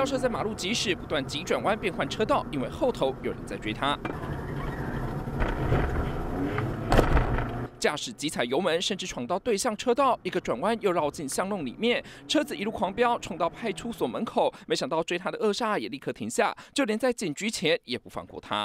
轿车在马路急驶，不断急转弯变换车道，因为后头有人在追他。驾驶急踩油门，甚至闯到对向车道，一个转弯又绕进巷弄里面，车子一路狂飙，冲到派出所门口。没想到追他的恶煞也立刻停下，就连在警局前也不放过他。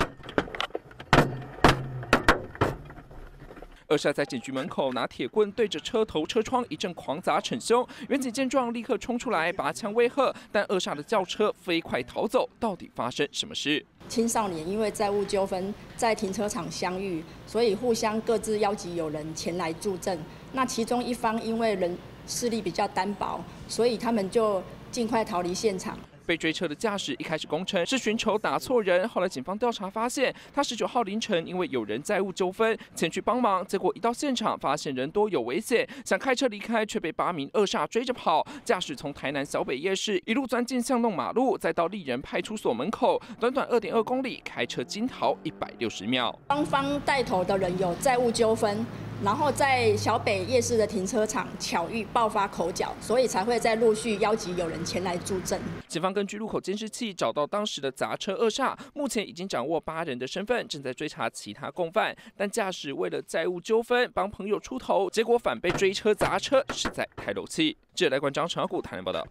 二煞在警局门口拿铁棍对着车头车窗一阵狂砸，逞凶。远警见状立刻冲出来拔枪威吓，但二煞的轿车飞快逃走。到底发生什么事？青少年因为债务纠纷在停车场相遇，所以互相各自邀集友人前来助阵。那其中一方因为人势力比较单薄，所以他们就尽快逃离现场。被追车的驾驶一开始供称是寻仇打错人，后来警方调查发现，他十九号凌晨因为有人债务纠纷前去帮忙，结果一到现场发现人多有危险，想开车离开，却被八名恶煞追着跑。驾驶从台南小北夜市一路钻进巷弄马路，再到丽人派出所门口，短短二点二公里，开车惊逃一百六十秒。双方带头的人有债务纠纷。然后在小北夜市的停车场巧遇爆发口角，所以才会在陆续邀集有人前来助阵。警方根据路口监视器找到当时的砸车恶煞，目前已经掌握八人的身份，正在追查其他共犯。但驾驶为了债务纠纷帮朋友出头，结果反被追车砸车，实在太漏气。记者来关张陈阿古台报道。